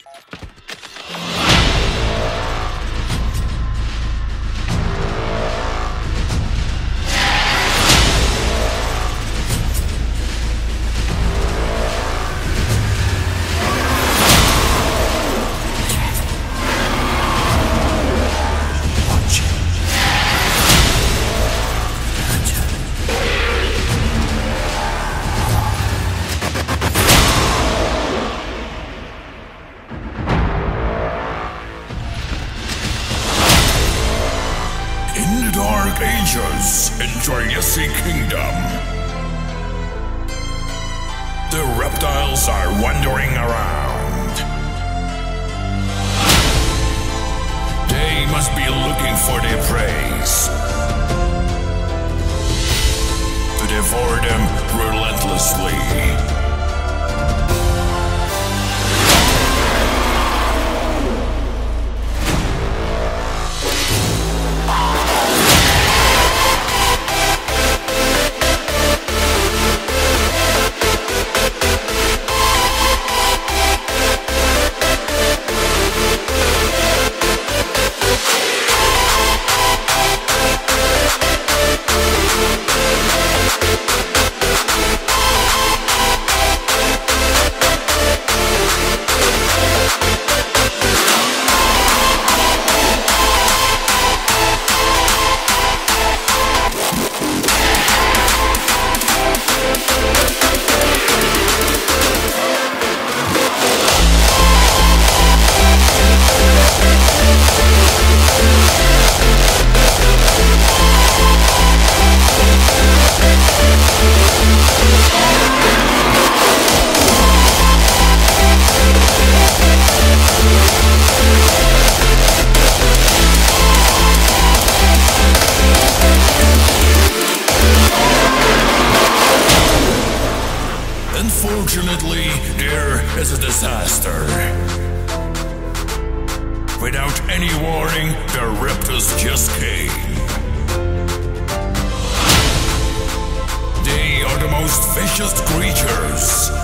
In Ages in Jurassic Kingdom, the reptiles are wandering around. They must be looking for their preys to devour them relentlessly. Unfortunately, there is a disaster. Without any warning, the raptors just came. They are the most vicious creatures